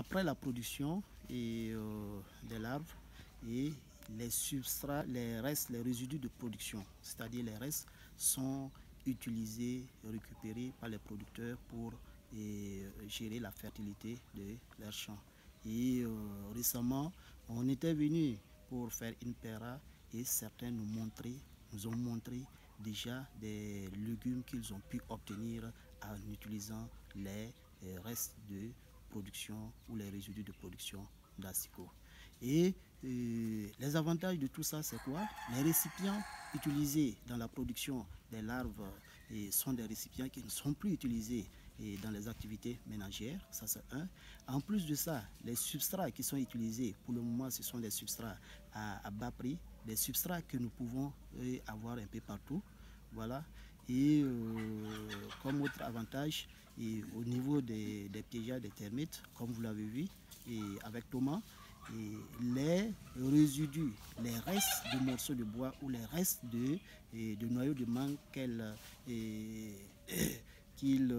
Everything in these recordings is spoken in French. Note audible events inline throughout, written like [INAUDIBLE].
après la production et, des larves, et les substrats, les restes, les résidus de production, c'est-à-dire les restes, sont utilisés, récupérés par les producteurs pour gérer la fertilité de leurs champs. Et récemment, on était venu pour faire une pera et certains nous, nous ont montré déjà des légumes qu'ils ont pu obtenir en utilisant les restes de production ou les résidus de production d'asticots. Et euh, les avantages de tout ça, c'est quoi? Les récipients utilisés dans la production des larves et sont des récipients qui ne sont plus utilisés et dans les activités ménagères, ça c'est un. En plus de ça, les substrats qui sont utilisés, pour le moment, ce sont des substrats à, bas prix, des substrats que nous pouvons euh, avoir un peu partout. Voilà. Et euh, comme autre avantage, au niveau des, des piégeages des termites, comme vous l'avez vu, et avec Thomas, les résidus, les restes de morceaux de bois ou les restes de, noyaux de mangue [COUGHS] qu'ils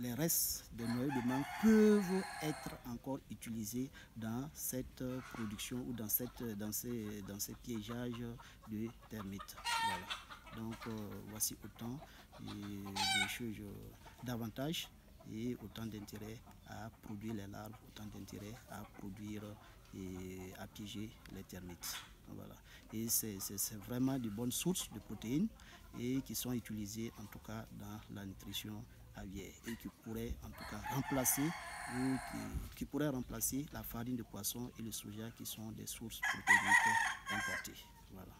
les restes des noyaux de mangue peuvent être encore utilisés dans cette production ou dans, cette, dans, ces, dans ces piégeages de termites. Voilà. Donc euh, voici autant de choses davantage et autant d'intérêt à produire les larves, autant d'intérêt à produire et à piéger les termites. Voilà. Et c'est vraiment de bonnes sources de protéines et qui sont utilisées en tout cas dans la nutrition aviaire et qui pourraient en tout cas remplacer ou qui, remplacer la farine de poisson et le soja qui sont des sources protéiniques importées. Voilà.